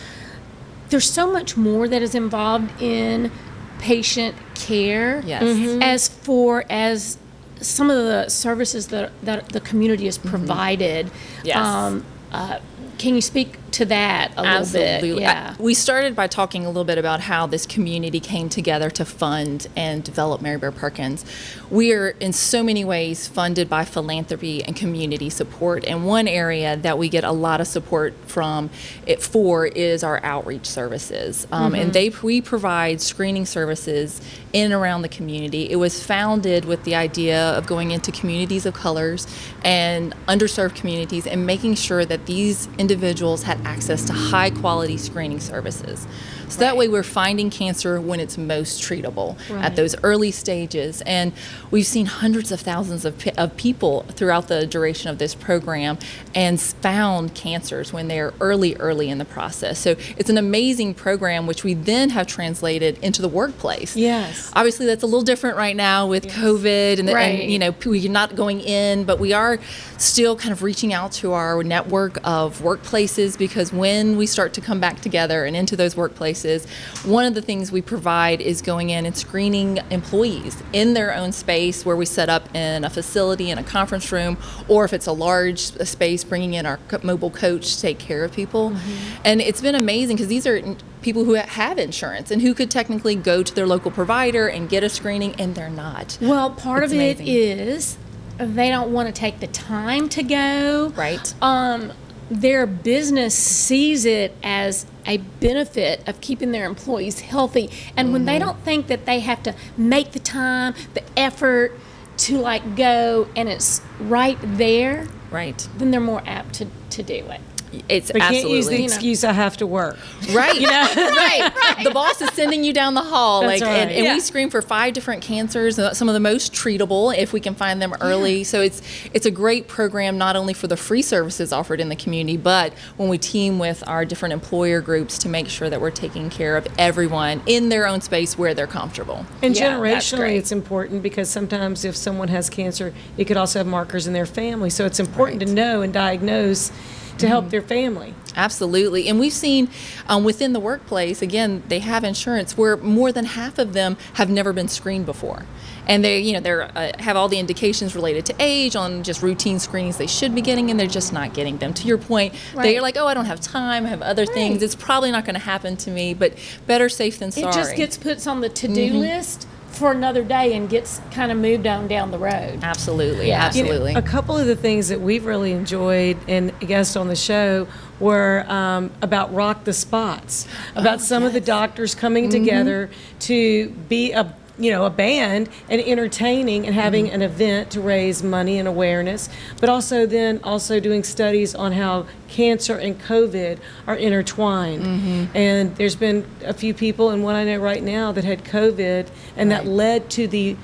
there's so much more that is involved in patient care. Yes. Mhm. As for as some of the services that that the community has provided. Yes. Um, uh, can you speak to that a little Absolutely. bit? Yeah. I- we started by talking a little bit about how this community came together to fund and develop Mary Bird Perkins. We are in so many ways funded by philanthropy and community support. And one area that we get a lot of support from it for is our outreach services. Um, Mhm. And they we provide screening services in and around the community. It was founded with the idea of going into communities of colors and underserved communities and making sure that these individuals had access to high quality screening services. So that way we're finding cancer when it's most treatable Right. at those early stages. And we've seen hundreds of thousands of, of people throughout the duration of this program and found cancers when they're early, early in the process. So it's an amazing program, which we then have translated into the workplace. Yes. Obviously, that's a little different right now with COVID and, the, Right. and, you know, we're not going in, but we are still kind of reaching out to our network of workplaces because when we start to come back together and into those workplaces, one of the things we provide is going in and screening employees in their own space where we set up in a facility, in a conference room, or if it's a large space, bringing in our mobile coach to take care of people. Mm-hmm. And it's been amazing because these are people who have insurance and who could technically go to their local provider and get a screening, and they're not. Well, part it's of amazing. it is they don't want to take the time to go. Right. Um, their business sees it as a benefit of keeping their employees healthy. And mm-hmm. when they mm-hmm. don't think that they have to make the time, the effort to like go and it's right there, right, then they're more apt to, to do it it's but absolutely. can't use the excuse I have to work. Right. You know? [LAUGHS] right. right. The boss is sending you down the hall, That's like, right. and, and yeah. we screen for five different cancers, uh, some of the most treatable if we can find them early. Yeah. So it's it's a great program not only for the free services offered in the community, but when we team with our different employer groups to make sure that we're taking care of everyone in their own space where they're comfortable. And yeah, generationally, it's important because sometimes if someone has cancer, it could also have markers in their family. So it's important right. to know and diagnose to help their family. Absolutely. And we've seen um, within the workplace, again, they have insurance where more than half of them have never been screened before. And they, you know, they uh, have all the indications related to age on just routine screenings they should be getting, and they're just not getting them. To your point, right. they're like, "Oh, I don't have time. I have other right. things. It's probably not going to happen to me." But better safe than sorry. It just gets put on the to-do mm-hmm. list for another day and gets kind of moved on down the road. Absolutely, yeah. absolutely. You know, a couple of the things that we've really enjoyed and guests on the show were um, about rock the spots, about oh, some yes. of the doctors coming mm-hmm. together to be a you know, a band and entertaining and having mm-hmm. an event to raise money and awareness, but also then also doing studies on how cancer and COVID are intertwined. Mm-hmm. And there's been a few people, and one I know right now, that had COVID, and right. that led to the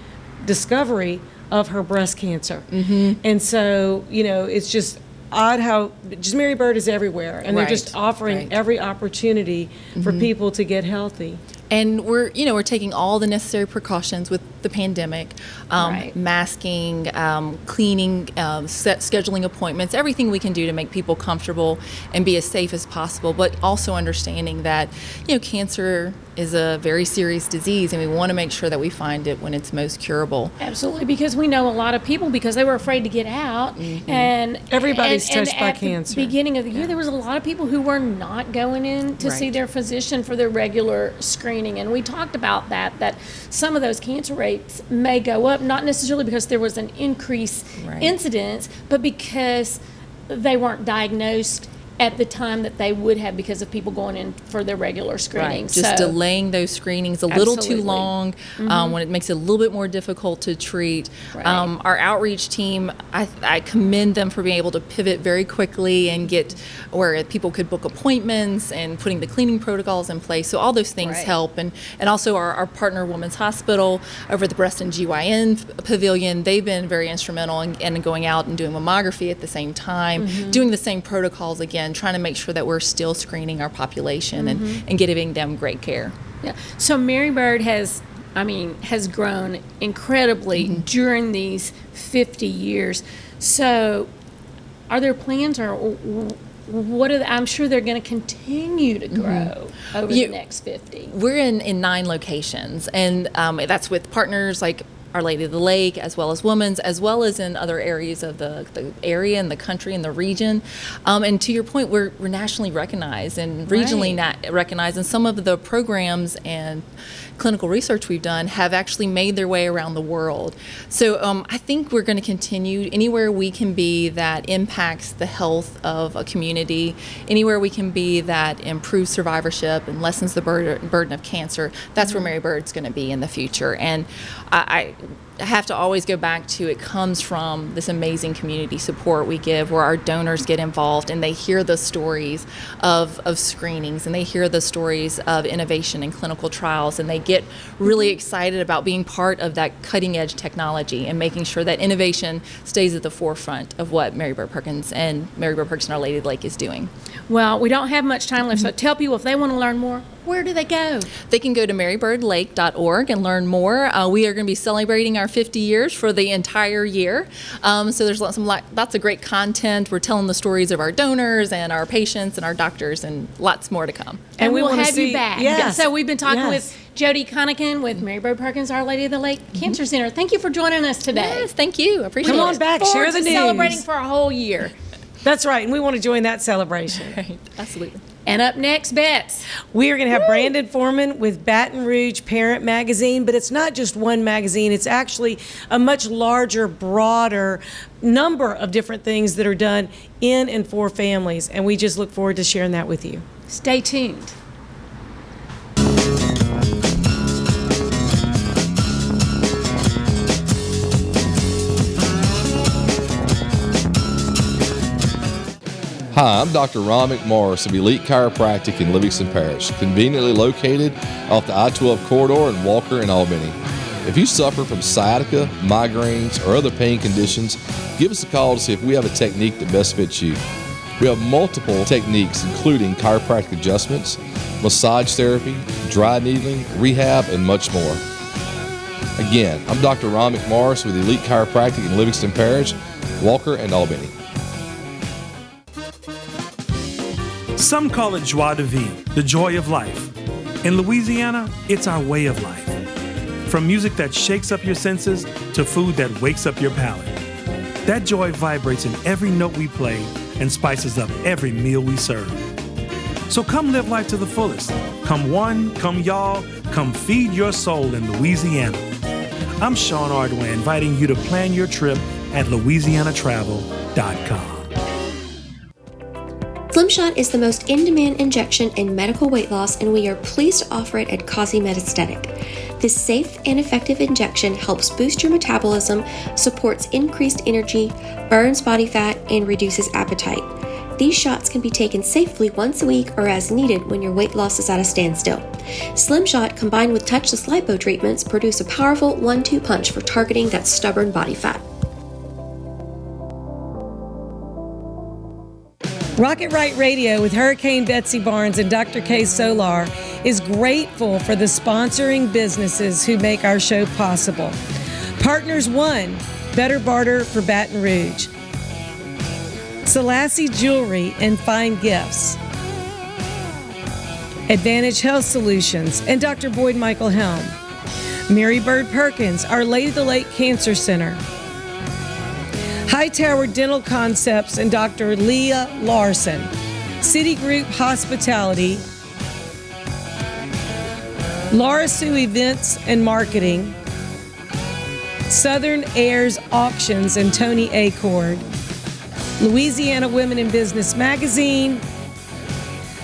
discovery of her breast cancer. Mm-hmm. And so, you know, it's just odd how just Mary Bird is everywhere, and right. they're just offering right. every opportunity for mm-hmm. people to get healthy and we're you know we're taking all the necessary precautions with the pandemic um, right. masking um, cleaning uh, set, scheduling appointments everything we can do to make people comfortable and be as safe as possible but also understanding that you know cancer is a very serious disease and we want to make sure that we find it when it's most curable absolutely because we know a lot of people because they were afraid to get out mm-hmm. and everybody's and, touched and by cancer beginning of the year yeah. there was a lot of people who were not going in to right. see their physician for their regular screening screening. And we talked about that, that some of those cancer rates may go up, not necessarily because there was an increase right. incidence, but because they weren't diagnosed at the time that they would have because of people going in for their regular screenings. Right. Just so, delaying those screenings a little too long mm-hmm. um, when it makes it a little bit more difficult to treat. Right. Um, our outreach team, I, I, commend them for being able to pivot very quickly and get where people could book appointments and putting the cleaning protocols in place. So all those things right. help. And, and also our, our partner Women's Hospital over the Breast and GYN Pavilion, they've been very instrumental in, in going out and doing mammography at the same time, mm-hmm. doing the same protocols again and trying to make sure that we're still screening our population mm-hmm. and, and giving them great care. Yeah. So Mary Bird has, I mean, has grown incredibly mm-hmm. during these 50 years. So are there plans or what are the, I'm sure they're going to continue to mm-hmm. grow mm-hmm. over you, the next 50. We're in, in nine locations, and um, that's with partners like our Lady of the Lake, as well as Women's, as well as in other areas of the, the area and the country and the region. Um, and to your point, we're, we're nationally recognized and regionally right. recognized, and some of the programs and clinical research we've done have actually made their way around the world. So um, I think we're going to continue anywhere we can be that impacts the health of a community, anywhere we can be that improves survivorship and lessens the burden of cancer. That's mm-hmm. where Mary Bird's going to be in the future. And I, I have to always go back to it comes from this amazing community support we give where our donors get involved and they hear the stories of, of screenings and they hear the stories of innovation and clinical trials and they get really excited about being part of that cutting edge technology and making sure that innovation stays at the forefront of what Mary Bird Perkins and Mary Bird Perkins and Our Lady Lake is doing. Well, we don't have much time left, so tell people if they want to learn more, where do they go? They can go to marybirdlake.org and learn more. Uh, we are going to be celebrating our 50 years for the entire year. Um, so there's lots, some, lots of great content. We're telling the stories of our donors and our patients and our doctors, and lots more to come. And, And we we'll have see- you back. yes. So we've been talking Yes. with Jodi Conachen with Mary Bird Perkins, Our Lady of the Lake Cancer Center. Thank you for joining us today. Yes, thank you. I appreciate it. Come on back, Forward share the news. Celebrating for a whole year. [LAUGHS] That's right, and we want to join that celebration. [LAUGHS] Right, absolutely. And up next, Bets. We are going to have Brandon Foreman with Baton Rouge Parent Magazine, but it's not just one magazine. It's actually a much larger, broader number of different things that are done in and for families. And we just look forward to sharing that with you. Stay tuned. Hi, I'm Dr. Ron McMorris of Elite Chiropractic in Livingston Parish, conveniently located off the I 12 corridor in Walker and Albany. If you suffer from sciatica, migraines, or other pain conditions, give us a call to see if we have a technique that best fits you. We have multiple techniques, including chiropractic adjustments, massage therapy, dry needling, rehab, and much more. Again, I'm Dr. Ron McMorris with Elite Chiropractic in Livingston Parish, Walker, and Albany. Some call it joie de vivre, the joy of life. In Louisiana, it's our way of life. From music that shakes up your senses to food that wakes up your palate. That joy vibrates in every note we play and spices up every meal we serve. So come live life to the fullest. Come one, come y'all, come feed your soul in Louisiana. I'm Sean Ardoin inviting you to plan your trip at louisianatravel.com. Slimshot is the most in demand injection in medical weight loss, and we are pleased to offer it at Metastatic. This safe and effective injection helps boost your metabolism, supports increased energy, burns body fat, and reduces appetite. These shots can be taken safely once a week or as needed when your weight loss is at a standstill. Slimshot combined with touchless lipo treatments produce a powerful one two punch for targeting that stubborn body fat. Rock It Right Radio with Hurricane Betsy Barnes and Dr. K Solar is grateful for the sponsoring businesses who make our show possible. Partners One, Better Barter for Baton Rouge. Selassie Jewelry and Fine Gifts. Advantage Health Solutions and Dr. Boyd Michael Helm. Mary Bird Perkins, Our Lady of the Lake Cancer Center. Hightower Dental Concepts and Dr. Leah Larson. Citigroup Hospitality. Laura Sue Events and Marketing. Southern Heirs Auctions and Tony Acord. Louisiana Women in Business Magazine.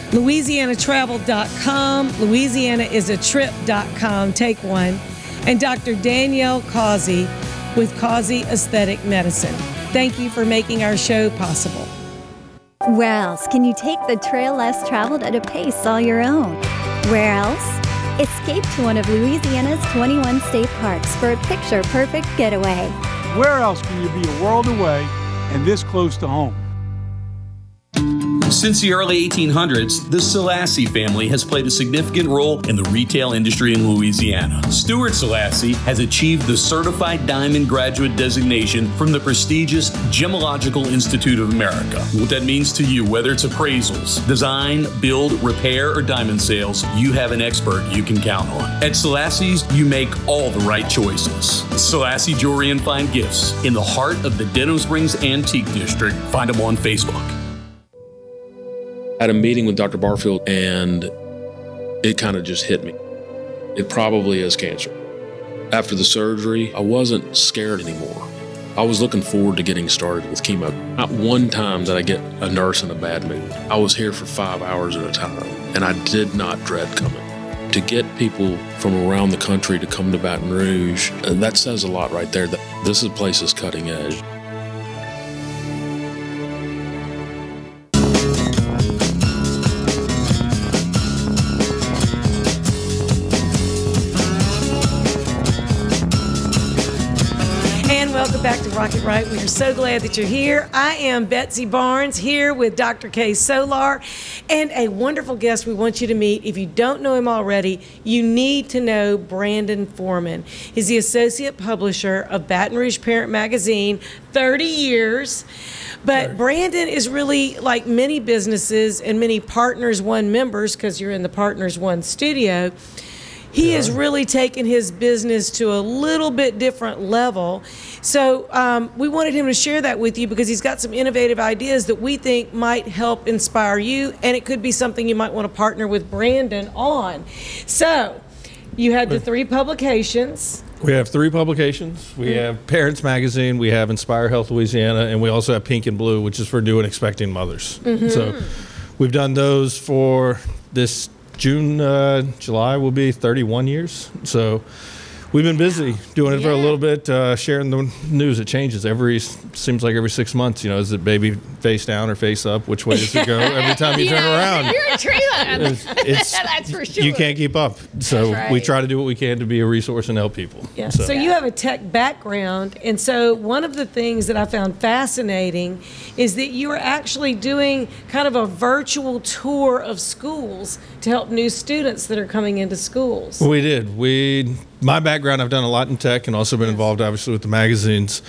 LouisianaTravel.com. LouisianaIsATrip.com. Take one. And Dr. Danielle Causey with Causey Aesthetic Medicine. Thank you for making our show possible. Where else can you take the trail less traveled at a pace all your own? Where else? Escape to one of Louisiana's 21 state parks for a picture perfect getaway. Where else can you be a world away and this close to home? Since the early 1800s, the Selassie family has played a significant role in the retail industry in Louisiana. Stuart Selassie has achieved the Certified Diamond Graduate designation from the prestigious Gemological Institute of America. What that means to you, whether it's appraisals, design, build, repair, or diamond sales, you have an expert you can count on. At Selassie's, you make all the right choices. Selassie Jewelry and Fine Gifts in the heart of the Denham Springs Antique District. Find them on Facebook. Had a meeting with Dr. Barfield and it kind of just hit me. It probably is cancer. After the surgery, I wasn't scared anymore. I was looking forward to getting started with chemo. Not one time did I get a nurse in a bad mood. I was here for five hours at a time, and I did not dread coming. To get people from around the country to come to Baton Rouge, that says a lot right there. That this is place is cutting edge. And welcome back to Rock It Right. We are so glad that you're here. I am Betsy Barnes here with Dr. Kay Solar and a wonderful guest we want you to meet. If you don't know him already, you need to know Brandon Foreman. He's the associate publisher of Baton Rouge Parent Magazine, 30 years. But Brandon is really like many businesses and many Partners One members, because you're in the Partners One studio. He has really taken his business to a little bit different level. So um, we wanted him to share that with you because he's got some innovative ideas that we think might help inspire you, and it could be something you might want to partner with Brandon on. So you had the three publications. We have three publications. We Mm. have Parents Magazine, we have Inspire Health Louisiana, and we also have Pink and Blue, which is for new and expecting mothers. Mhm. So we've done those for this June, uh, July will be 31 years. So we've been busy doing it for a little bit, uh, sharing the news. It changes every, seems like every six months. You know, is it baby face down or face up? Which way does it go every [LAUGHS] time you turn around? You're a tree man. It's- [LAUGHS] it's- That's for sure. You can't keep up. So That's we try to do what we can to be a resource and help people. Yeah. So. you have a tech background, and so one of the things that I found fascinating is that you are actually doing kind of a virtual tour of schools to help new students that are coming into schools. We did. We my background. I've done a lot in tech and also been involved, obviously, with the magazines.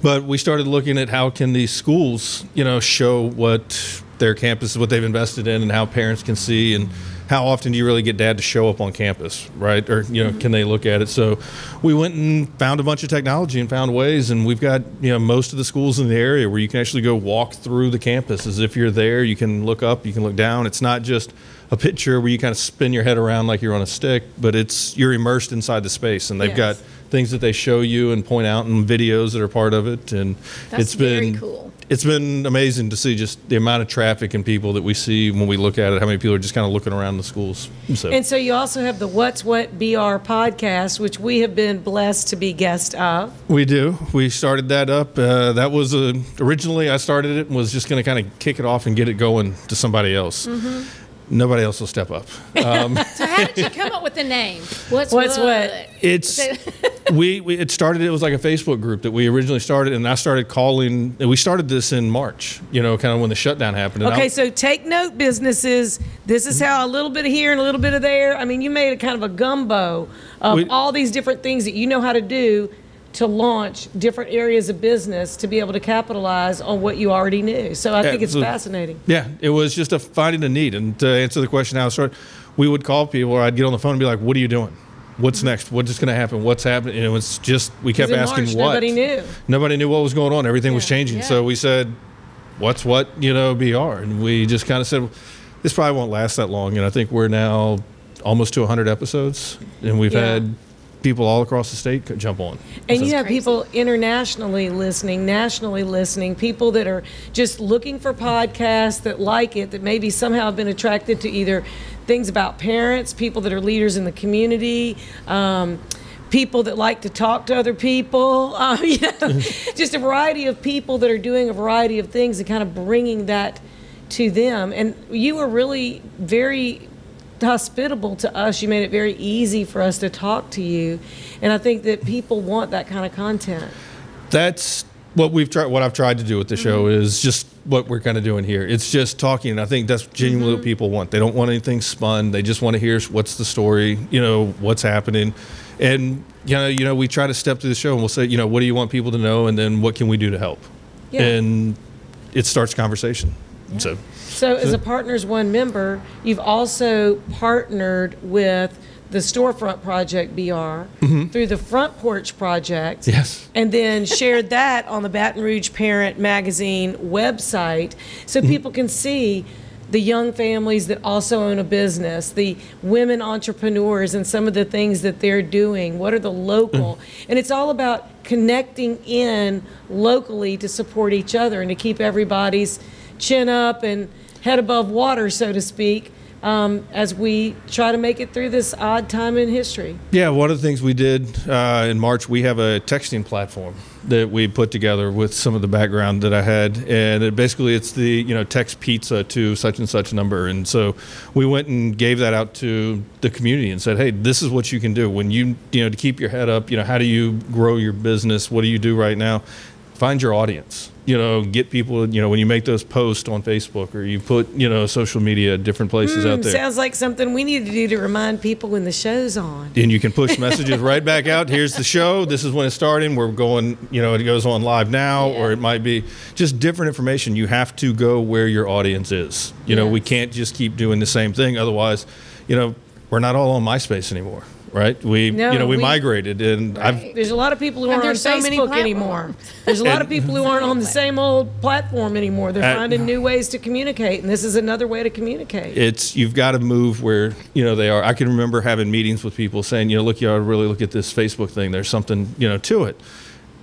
But we started looking at how can these schools, you know, show what their campus, what they've invested in, and how parents can see and how often do you really get dad to show up on campus, right? Or you know, mm-hmm. can they look at it? So we went and found a bunch of technology and found ways, and we've got you know most of the schools in the area where you can actually go walk through the campus as if you're there. You can look up, you can look down. It's not just a picture where you kind of spin your head around like you're on a stick, but it's you're immersed inside the space, and they've Yes. got things that they show you and point out and videos that are part of it, and That's it's been cool. it's been amazing to see just the amount of traffic and people that we see when we look at it. How many people are just kind of looking around the schools? So And so you also have the What's What BR podcast, which we have been blessed to be guest of. we do. We started that up. Uh, that was uh, originally I started it and was just going to kind of kick it off and get it going to somebody else. Mm-hmm. Nobody else will step up. Um, [LAUGHS] So how did you come up with the name? What's What's what? It's [LAUGHS] we, we it started it was like a Facebook group that we originally started and I started calling and we started this in March, you know, kind of when the shutdown happened. And I- Okay, so take note, businesses. This is how a little bit of here and a little bit of there. I mean, you made a kind of a gumbo of We- all these different things that you know how to do to launch different areas of business to be able to capitalize on what you already knew. So I think it's Absolutely. fascinating. Yeah, it was just a finding a need. And to answer the question how started, we would call people or I'd get on the phone and be like, What are you doing? What's mm-hmm. next? What's just going to happen? What's happening? And it was just, we kept in asking March, what. Nobody knew. Nobody knew what was going on. Everything was changing. So we said, What's what, you know, BR? And we just kind of said, This probably won't last that long. And I think we're now almost to 100 episodes. And we've Yeah. had people all across the state co- jump on. And So- you have people internationally listening, nationally listening, people that are just looking for podcasts that like it, that maybe somehow have been attracted to either things about parents, people that are leaders in the community, um, people that like to talk to other people, uh, [LAUGHS] you know, [LAUGHS] just a variety of people that are doing a variety of things and kind of bringing that to them. And you were really very hospitable to us. You made it very easy for us to talk to you. And I think that people want that kind of content. that's what we've tried what i've tried to do with the show Mm-hmm. is just what we're kind of doing here it's just talking and i think that's genuinely Mm-hmm. what people want they don't want anything spun they just want to hear what's the story you know what's happening and you know you know we try to step through the show and we'll say you know what do you want people to know and then what can we do to help Yeah. and it starts conversation so So, as a Partners One member, you've also partnered with the Storefront Project BR Mhm. through the Front Porch Project. Yes. And then shared that on the Baton Rouge Parent Magazine website so Mm-hmm. people can see the young families that also own a business, the women entrepreneurs, and some of the things that they're doing. What are the local? And it's all about connecting in locally to support each other and to keep everybody's chin up and head above water, so to speak, um, as we try to make it through this odd time in history. Yeah, one of the things we did uh, in March, we have a texting platform that we put together with some of the background that I had, and it basically it's the you know text pizza to such and such number, and so we went and gave that out to the community and said, hey, this is what you can do when you you know to keep your head up. You know, how do you grow your business? What do you do right now? Find your audience you know, get people, you know, when you make those posts on Facebook or you put, you know, social media, different places out Hmm, there. Sounds like something we need to do to remind people when the show's on. and you can push [LAUGHS] messages right back out. Here's the show. This is when it's starting. We're going, you know, it goes on live now, or it might be just different information. You have to go where your audience is. You know, we can't just keep doing the same thing. Otherwise, you know, we're not all on MySpace anymore, right? We, No, you know, we, we- migrated, and I've There's a lot of people who aren't on so many Facebook anymore. There's a [LAUGHS] lot of people who aren't on the same old platform anymore. They're finding new ways to communicate, and this is another way to communicate. it's you've got to move where you know they are. I can remember having meetings with people saying, you know, look, you ought to really look at this Facebook thing. There's something you know to it,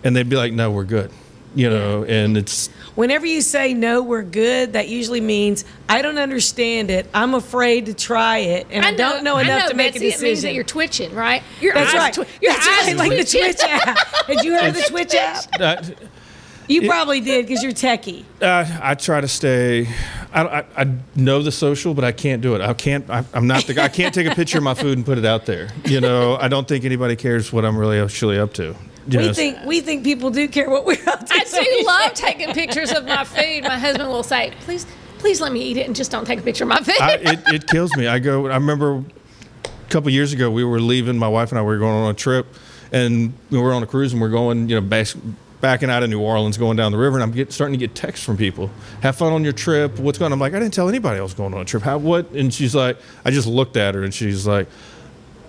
and they'd be like, no, we're good, you know. And it's Whenever you say no, we're good, that usually means I don't understand it. I'm afraid to try it, and I, don't know enough to make Betsy, a It means decision. that you're twitching, right? Your That's eyes right. twi- your That's eyes right, like the twitching. Twitch app. Had you heard of the [LAUGHS] Twitch app? uh, You probably did because you're techie. uh, I try to stay. I, I, I know the social, but I can't do it. I can't. I, I'm not the. guy. I can't take a picture of my food and put it out there. You know, I don't think anybody cares what I'm really actually up to. You We think we think people do care what we're up to. I so we do love taking pictures of my food. My husband will say, "Please, please let me eat it and just don't take a picture of my food." I, it, [LAUGHS] it kills me. I go. I remember a couple years ago we were leaving. My wife and I were going on a trip, and we were on a cruise, and we're going, you know, back, backing out of New Orleans, going down the river, and I'm get, starting to get texts from people. Have fun on your trip. What's going? on? I'm like, I didn't tell anybody I was going on a trip. How? What? And she's like, I just looked at her, and she's like.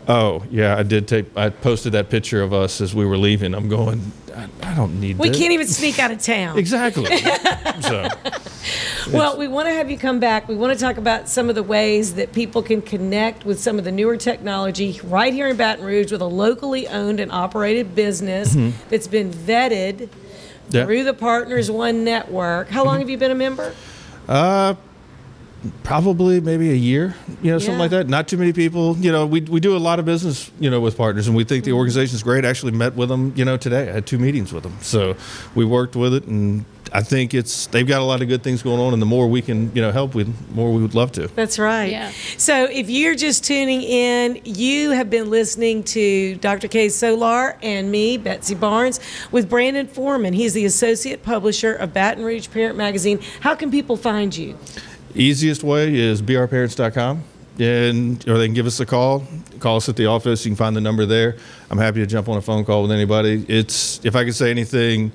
Oh yeah, I did take. I posted that picture of us as we were leaving. I'm going. I, I don't need. We this. can't even sneak out of town. Exactly. [LAUGHS] so Well, we want to have you come back. We want to talk about some of the ways that people can connect with some of the newer technology right here in Baton Rouge with a locally owned and operated business Mhm. that's been vetted Yeah. through the Partners One network. How long have you been a member? Uh, probably maybe a year, you know, something Yeah. like that. Not too many people. You know, we, we do a lot of business, you know, with partners, and we think the mm-hmm. organization's great. Actually, met with them, you know, today. I had two meetings with them, so we worked with it, and I think it's they've got a lot of good things going on, and the more we can, you know, help with, the more we would love to. That's right. Yeah. So if you're just tuning in, you have been listening to Dr. K. Solar and me, Betsy Barnes, with Brandon Foreman. He's the associate publisher of Baton Rouge Parent Magazine. How can people find you? Easiest way is brparents.com. And or they can give us a call. Call us at the office. You can find the number there. I'm happy to jump on a phone call with anybody. It's if I could say anything,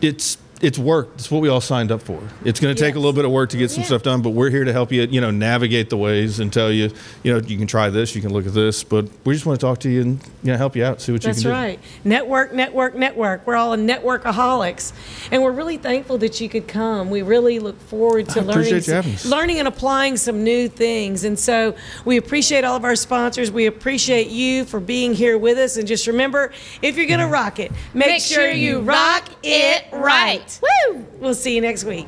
it's it's work. It's what we all signed up for. It's going to take a little bit of work to get some stuff done, but we're here to help you, you know, navigate the ways and tell you, you know, you can try this, you can look at this, but we just want to talk to you and you know help you out, see what That's you can right. Do. That's right. Network, network, network. We're all a networkaholics. And we're really thankful that you could come. We really look forward to I learning, you learning and applying some new things. And so we appreciate all of our sponsors. We appreciate you for being here with us. And just remember, if you're going to mm-hmm. rock it, make, Make sure sure you you rock it Woo! We'll see you next week.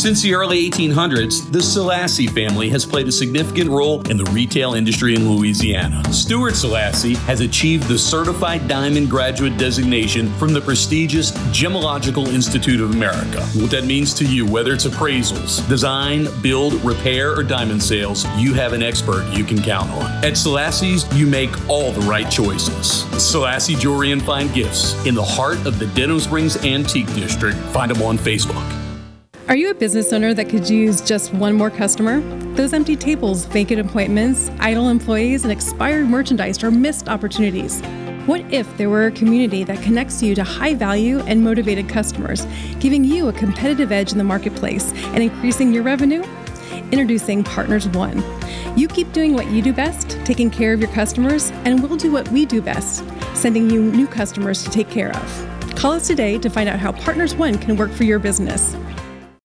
Since the early 1800s, the Selassie family has played a significant role in the retail industry in Louisiana. Stuart Selassie has achieved the Certified Diamond Graduate designation from the prestigious Gemological Institute of America. What that means to you, whether it's appraisals, design, build, repair, or diamond sales, you have an expert you can count on. At Selassie's, you make all the right choices. Selassie Jewelry and Fine Gifts in the heart of the Denham Springs Antique District. Find them on Facebook. Are you a business owner that could use just one more customer? Those empty tables, vacant appointments, idle employees, and expired merchandise are missed opportunities. What if there were a community that connects you to high value and motivated customers, giving you a competitive edge in the marketplace and increasing your revenue? Introducing Partners One. You keep doing what you do best, taking care of your customers, and we'll do what we do best, sending you new customers to take care of. Call us today to find out how Partners One can work for your business.